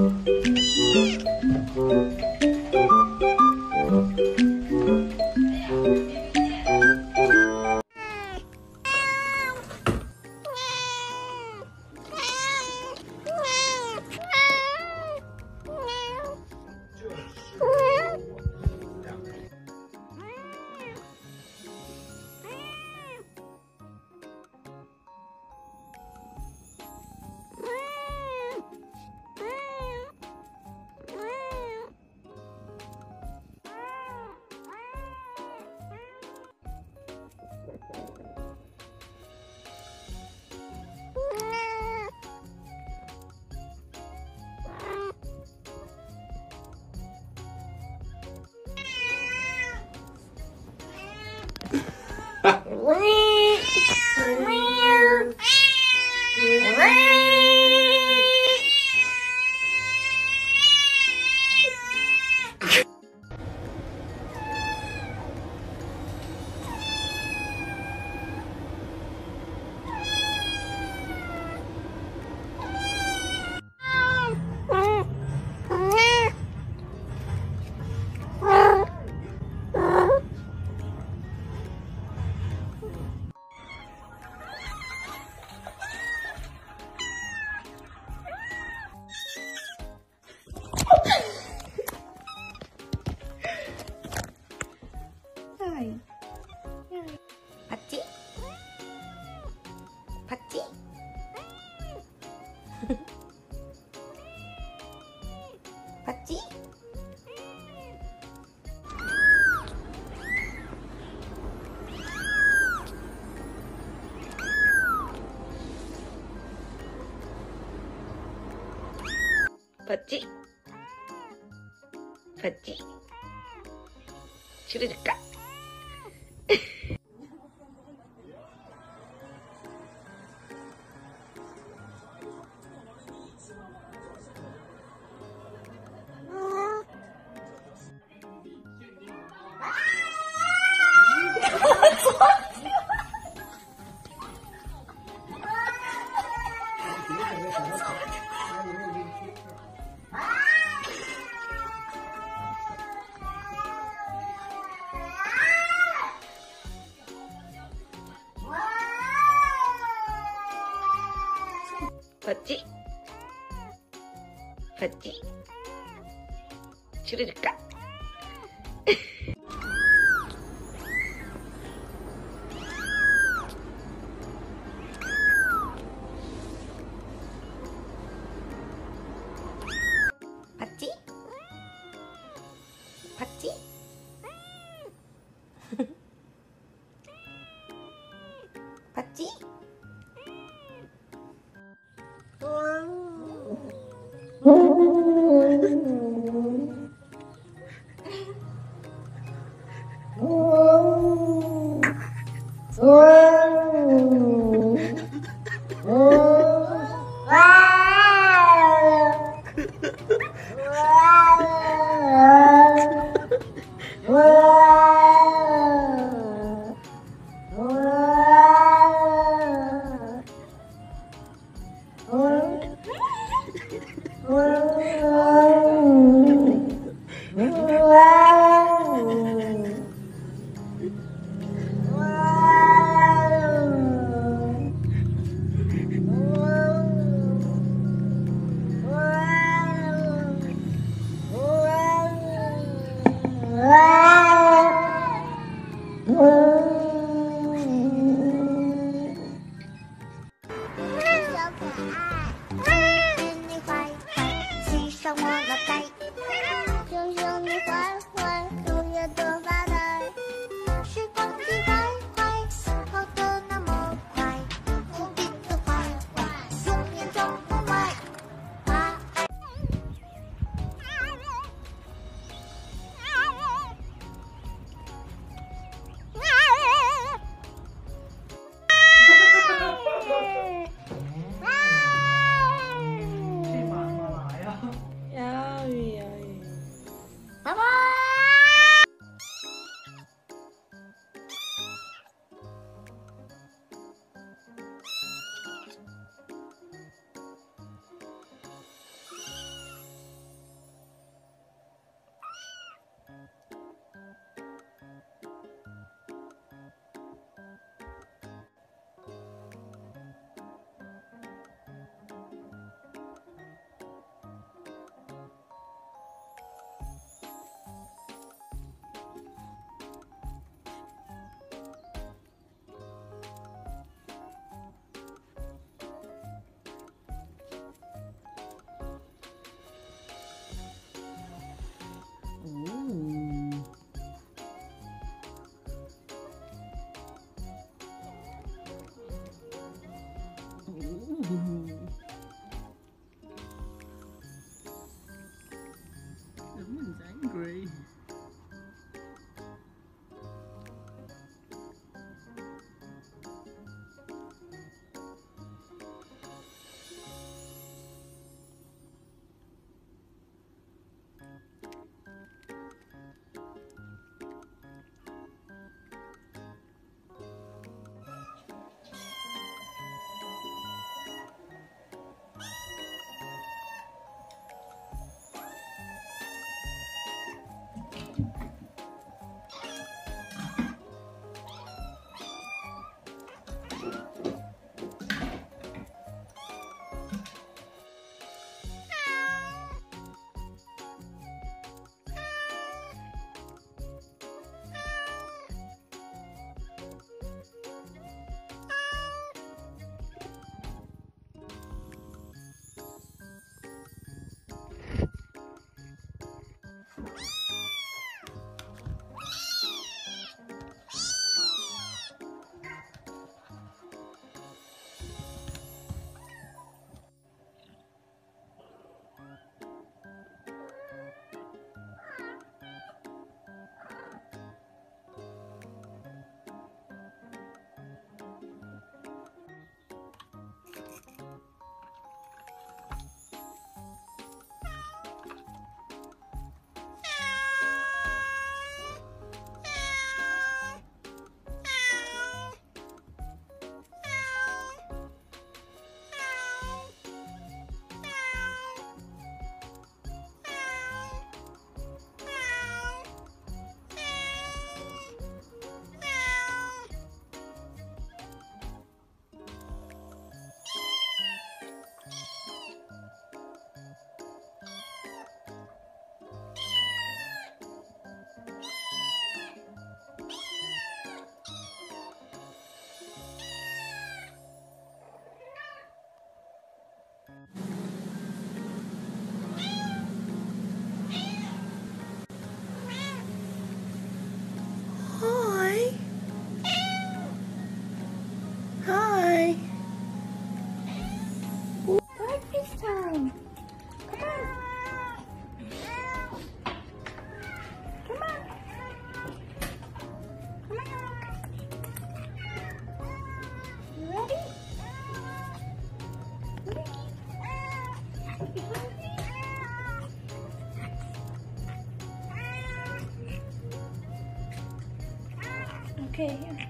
Thank you. 봤지? 봤지? 줄여줄까? 봤지? 봤지? 줄여줄까? 봤지? 봤지? Oh. angry. Okay.